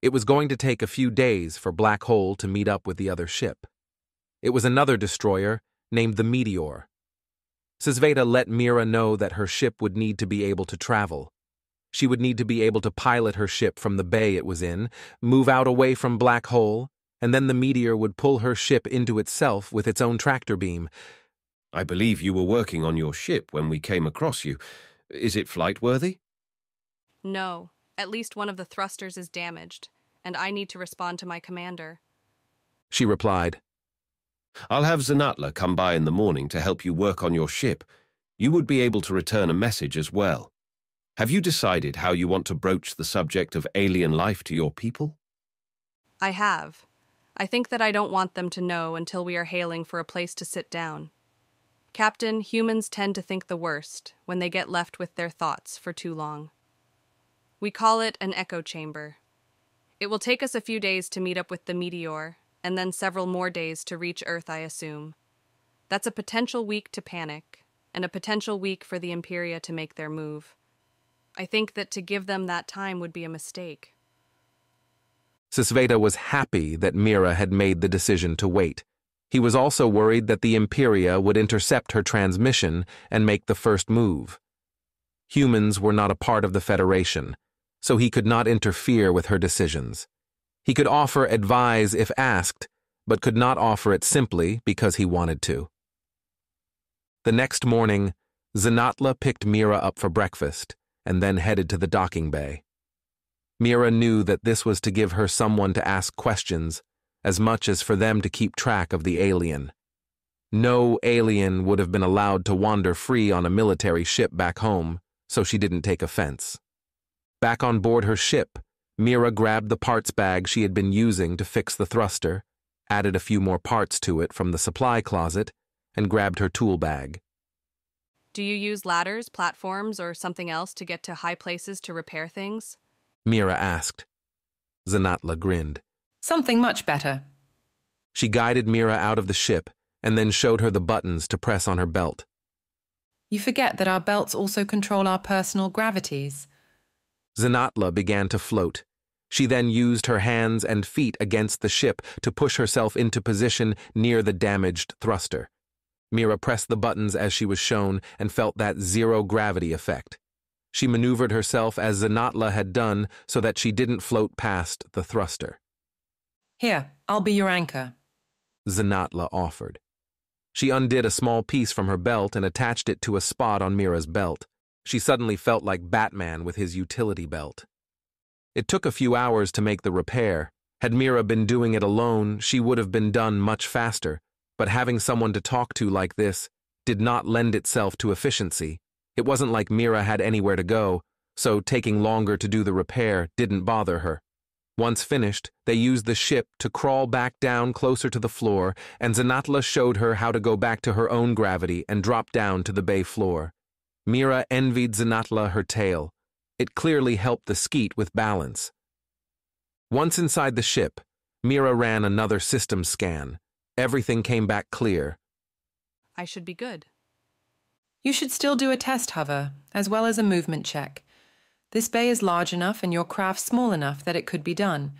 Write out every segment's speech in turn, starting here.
It was going to take a few days for Black Hole to meet up with the other ship. It was another destroyer named the Meteor. S'sveta let Mira know that her ship would need to be able to travel. She would need to be able to pilot her ship from the bay it was in, move out away from Black Hole, and then the meteor would pull her ship into itself with its own tractor beam. I believe you were working on your ship when we came across you. Is it flight worthy? No, at least one of the thrusters is damaged, and I need to respond to my commander. She replied, I'll have Z'natla come by in the morning to help you work on your ship. You would be able to return a message as well. Have you decided how you want to broach the subject of alien life to your people? I have. I think that I don't want them to know until we are hailing for a place to sit down. Captain, humans tend to think the worst when they get left with their thoughts for too long. We call it an echo chamber. It will take us a few days to meet up with the meteor, and then several more days to reach Earth, I assume. That's a potential week to panic, and a potential week for the Imperia to make their move. I think that to give them that time would be a mistake. S'sveta was happy that Mira had made the decision to wait. He was also worried that the Imperia would intercept her transmission and make the first move. Humans were not a part of the Federation, so he could not interfere with her decisions. He could offer advice if asked, but could not offer it simply because he wanted to. The next morning, Z'natla picked Mira up for breakfast and then headed to the docking bay. Mira knew that this was to give her someone to ask questions, as much as for them to keep track of the alien. No alien would have been allowed to wander free on a military ship back home, so she didn't take offense. Back on board her ship, Mira grabbed the parts bag she had been using to fix the thruster, added a few more parts to it from the supply closet, and grabbed her tool bag. Do you use ladders, platforms, or something else to get to high places to repair things? Mira asked. Z'natla grinned. Something much better. She guided Mira out of the ship and then showed her the buttons to press on her belt. You forget that our belts also control our personal gravities. Z'natla began to float. She then used her hands and feet against the ship to push herself into position near the damaged thruster. Mira pressed the buttons as she was shown and felt that zero gravity effect. She maneuvered herself as Z'natla had done so that she didn't float past the thruster. Here, I'll be your anchor. Z'natla offered. She undid a small piece from her belt and attached it to a spot on Mira's belt. She suddenly felt like Batman with his utility belt. It took a few hours to make the repair. Had Mira been doing it alone, she would have been done much faster, but having someone to talk to like this did not lend itself to efficiency. It wasn't like Mira had anywhere to go, so taking longer to do the repair didn't bother her. Once finished, they used the ship to crawl back down closer to the floor, and Z'natla showed her how to go back to her own gravity and drop down to the bay floor. Mira envied Z'natla her tail. It clearly helped the skeet with balance. Once inside the ship, Mira ran another system scan. Everything came back clear. I should be good. You should still do a test hover, as well as a movement check. This bay is large enough and your craft small enough that it could be done.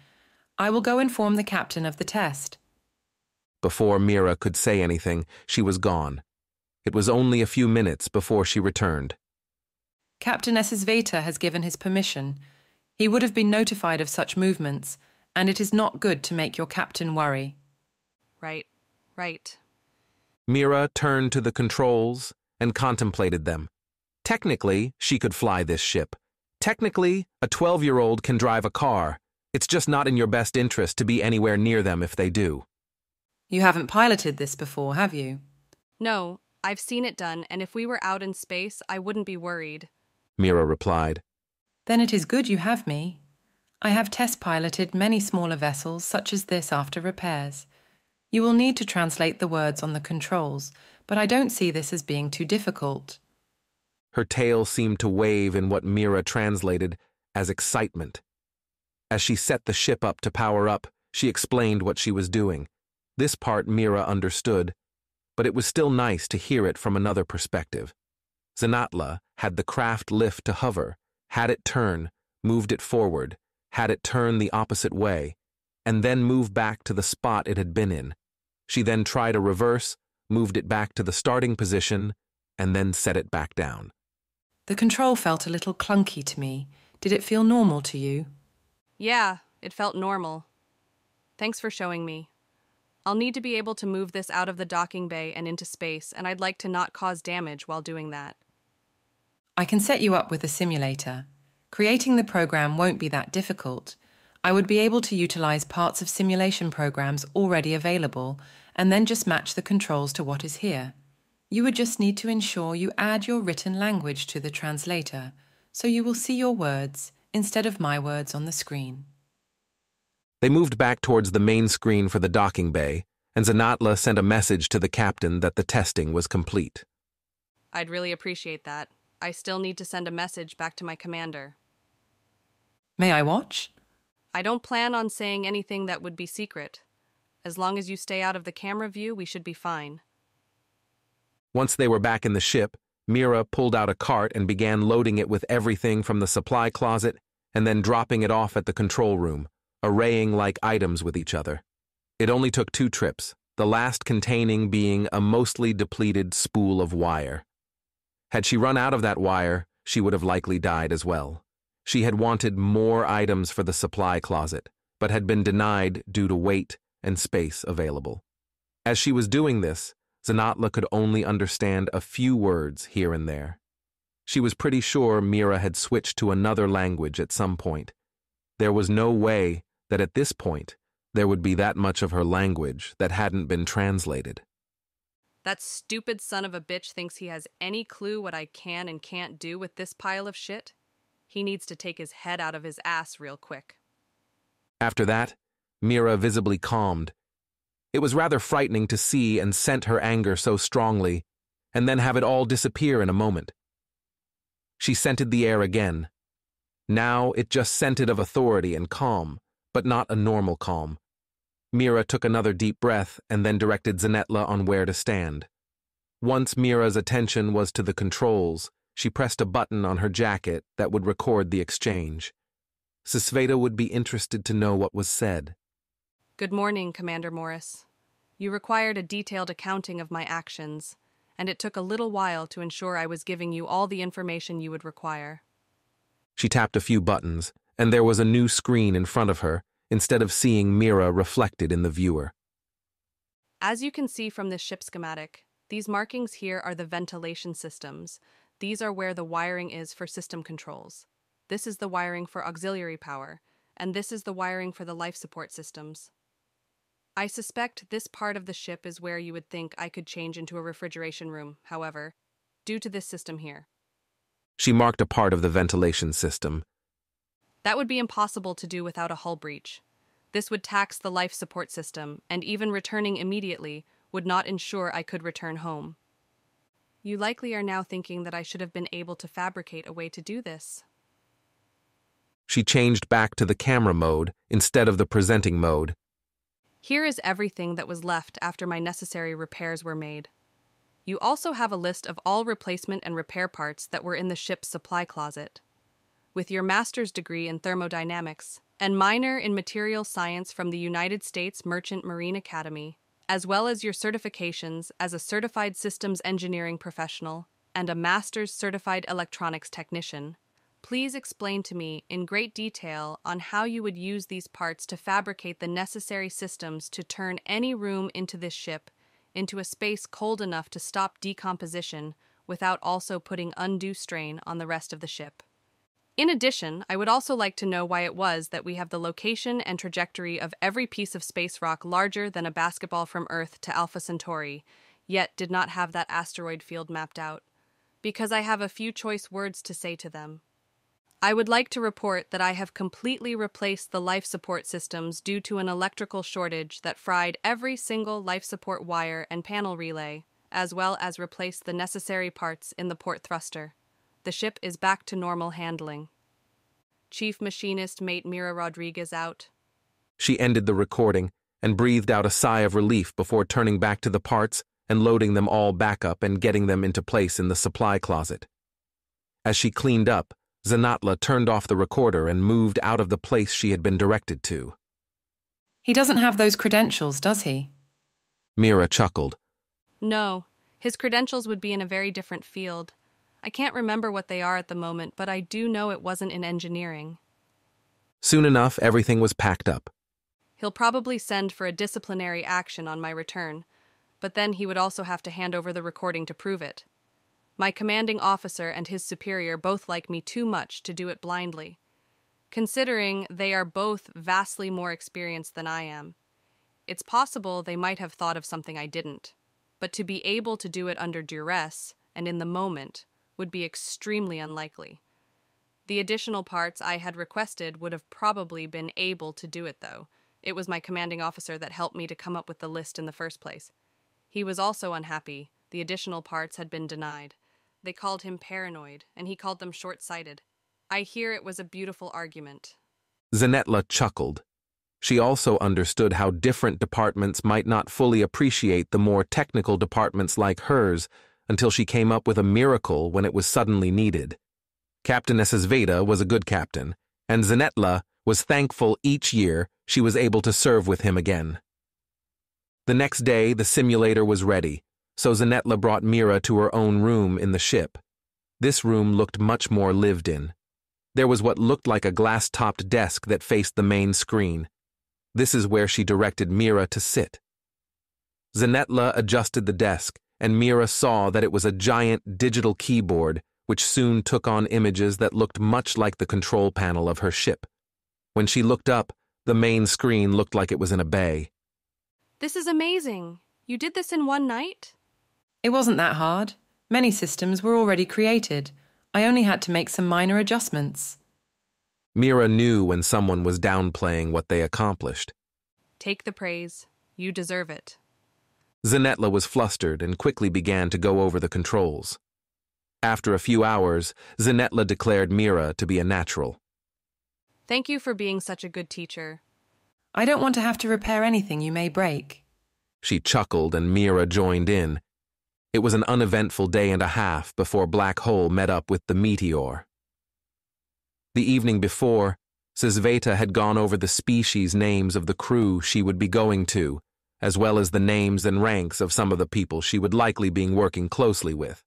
I will go inform the captain of the test. Before Mira could say anything, she was gone. It was only a few minutes before she returned. Captain Esisveta has given his permission. He would have been notified of such movements, and it is not good to make your captain worry. Right, right. Mira turned to the controls and contemplated them. Technically, she could fly this ship. Technically, a 12 year old can drive a car. It's just not in your best interest to be anywhere near them if they do. You haven't piloted this before, have you? No, I've seen it done, and if we were out in space, I wouldn't be worried. Mira replied. Then it is good you have me. I have test piloted many smaller vessels such as this after repairs. You will need to translate the words on the controls, but I don't see this as being too difficult. Her tail seemed to wave in what Mira translated as excitement. As she set the ship up to power up, she explained what she was doing. This part Mira understood, but it was still nice to hear it from another perspective. Z'natla had the craft lift to hover, had it turn, moved it forward, had it turn the opposite way, and then move back to the spot it had been in. She then tried a reverse, moved it back to the starting position, and then set it back down. The control felt a little clunky to me. Did it feel normal to you? Yeah, it felt normal. Thanks for showing me. I'll need to be able to move this out of the docking bay and into space, and I'd like to not cause damage while doing that. I can set you up with a simulator. Creating the program won't be that difficult. I would be able to utilize parts of simulation programs already available and then just match the controls to what is here. You would just need to ensure you add your written language to the translator, so you will see your words instead of my words on the screen. They moved back towards the main screen for the docking bay, and Z'natla sent a message to the captain that the testing was complete. I'd really appreciate that. I still need to send a message back to my commander. May I watch? I don't plan on saying anything that would be secret. As long as you stay out of the camera view, we should be fine. Once they were back in the ship, Mira pulled out a cart and began loading it with everything from the supply closet and then dropping it off at the control room, arraying like items with each other. It only took two trips, the last containing being a mostly depleted spool of wire. Had she run out of that wire, she would have likely died as well. She had wanted more items for the supply closet, but had been denied due to weight and space available. As she was doing this, Z'natla could only understand a few words here and there. She was pretty sure Mira had switched to another language at some point. There was no way that at this point there would be that much of her language that hadn't been translated. That stupid son of a bitch thinks he has any clue what I can and can't do with this pile of shit? He needs to take his head out of his ass real quick. After that, Mira visibly calmed. It was rather frightening to see and scent her anger so strongly, and then have it all disappear in a moment. She scented the air again. Now it just scented of authority and calm, but not a normal calm. Mira took another deep breath and then directed Z'natla on where to stand. Once Mira's attention was to the controls, she pressed a button on her jacket that would record the exchange. S'sveta would be interested to know what was said. Good morning, Commander Morris. You required a detailed accounting of my actions, and it took a little while to ensure I was giving you all the information you would require. She tapped a few buttons, and there was a new screen in front of her, instead of seeing Mira reflected in the viewer. As you can see from this ship schematic, these markings here are the ventilation systems. These are where the wiring is for system controls. This is the wiring for auxiliary power, and this is the wiring for the life support systems. I suspect this part of the ship is where you would think I could change into a refrigeration room, however, due to this system here. She marked a part of the ventilation system. That would be impossible to do without a hull breach. This would tax the life support system, and even returning immediately would not ensure I could return home. You likely are now thinking that I should have been able to fabricate a way to do this. She changed back to the camera mode instead of the presenting mode. Here is everything that was left after my necessary repairs were made. You also have a list of all replacement and repair parts that were in the ship's supply closet. With your master's degree in thermodynamics and minor in material science from the United States Merchant Marine Academy, as well as your certifications as a certified systems engineering professional and a master's certified electronics technician, Please explain to me in great detail on how you would use these parts to fabricate the necessary systems to turn any room into this ship into a space cold enough to stop decomposition without also putting undue strain on the rest of the ship. In addition, I would also like to know why it was that we have the location and trajectory of every piece of space rock larger than a basketball from Earth to Alpha Centauri, yet did not have that asteroid field mapped out. Because I have a few choice words to say to them. I would like to report that I have completely replaced the life support systems due to an electrical shortage that fried every single life support wire and panel relay, as well as replaced the necessary parts in the port thruster. The ship is back to normal handling. Chief Machinist Mate Mira Rodriguez out. She ended the recording and breathed out a sigh of relief before turning back to the parts and loading them all back up and getting them into place in the supply closet. As she cleaned up, Z'natla turned off the recorder and moved out of the place she had been directed to. He doesn't have those credentials, does he? Mira chuckled. No, his credentials would be in a very different field. I can't remember what they are at the moment, but I do know it wasn't in engineering. Soon enough, everything was packed up. He'll probably send for a disciplinary action on my return, but then he would also have to hand over the recording to prove it. My commanding officer and his superior both like me too much to do it blindly, considering they are both vastly more experienced than I am. It's possible they might have thought of something I didn't, but to be able to do it under duress and in the moment would be extremely unlikely. The additional parts I had requested would have probably been able to do it, though. It was my commanding officer that helped me to come up with the list in the first place. He was also unhappy. The additional parts had been denied. They called him paranoid, and he called them short sighted. I hear it was a beautiful argument. Z'natla chuckled. She also understood how different departments might not fully appreciate the more technical departments like hers until she came up with a miracle when it was suddenly needed. Captain Esesveda was a good captain, and Z'natla was thankful each year she was able to serve with him again. The next day, the simulator was ready, so Z'natla brought Mira to her own room in the ship. This room looked much more lived in. There was what looked like a glass-topped desk that faced the main screen. This is where she directed Mira to sit. Z'natla adjusted the desk, and Mira saw that it was a giant digital keyboard which soon took on images that looked much like the control panel of her ship. When she looked up, the main screen looked like it was in a bay. This is amazing. You did this in one night? It wasn't that hard. Many systems were already created. I only had to make some minor adjustments. Mira knew when someone was downplaying what they accomplished. Take the praise. You deserve it. Z'natla was flustered and quickly began to go over the controls. After a few hours, Z'natla declared Mira to be a natural. Thank you for being such a good teacher. I don't want to have to repair anything you may break. She chuckled and Mira joined in. It was an uneventful day and a half before Black Hole met up with the meteor. The evening before, S'sveta had gone over the species names of the crew she would be going to, as well as the names and ranks of some of the people she would likely be working closely with.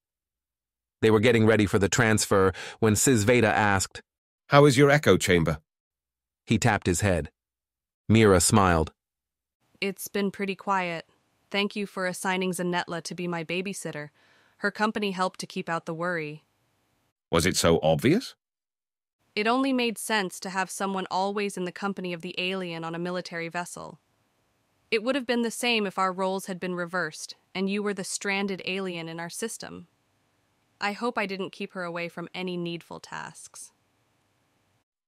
They were getting ready for the transfer when S'sveta asked, How is your echo chamber? He tapped his head. Mira smiled. It's been pretty quiet. Thank you for assigning Z'natla to be my babysitter. Her company helped to keep out the worry. Was it so obvious? It only made sense to have someone always in the company of the alien on a military vessel. It would have been the same if our roles had been reversed, and you were the stranded alien in our system. I hope I didn't keep her away from any needful tasks.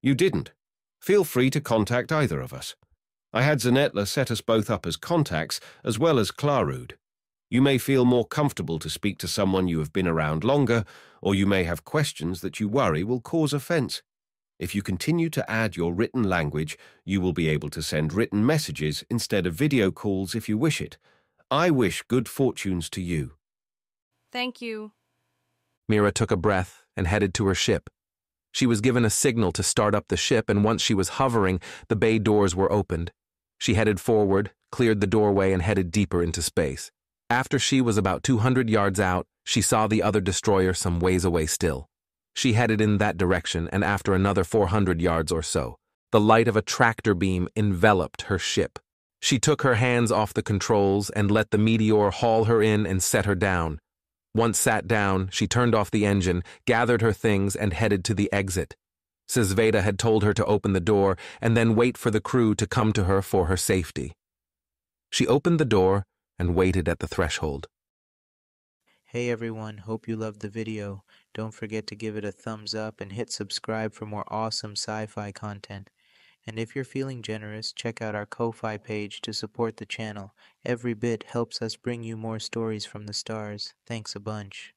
You didn't. Feel free to contact either of us. I had Z'natla set us both up as contacts, as well as Klarud. You may feel more comfortable to speak to someone you have been around longer, or you may have questions that you worry will cause offense. If you continue to add your written language, you will be able to send written messages instead of video calls if you wish it. I wish good fortunes to you. Thank you. Mira took a breath and headed to her ship. She was given a signal to start up the ship, and once she was hovering, the bay doors were opened. She headed forward, cleared the doorway, and headed deeper into space. After she was about 200 yards out, she saw the other destroyer some ways away still. She headed in that direction, and after another 400 yards or so, the light of a tractor beam enveloped her ship. She took her hands off the controls and let the meteor haul her in and set her down. Once sat down, she turned off the engine, gathered her things, and headed to the exit. S'sveta had told her to open the door and then wait for the crew to come to her for her safety. She opened the door and waited at the threshold. Hey everyone, hope you loved the video. Don't forget to give it a thumbs up and hit subscribe for more awesome sci-fi content. And if you're feeling generous, check out our Ko-Fi page to support the channel. Every bit helps us bring you more stories from the stars. Thanks a bunch.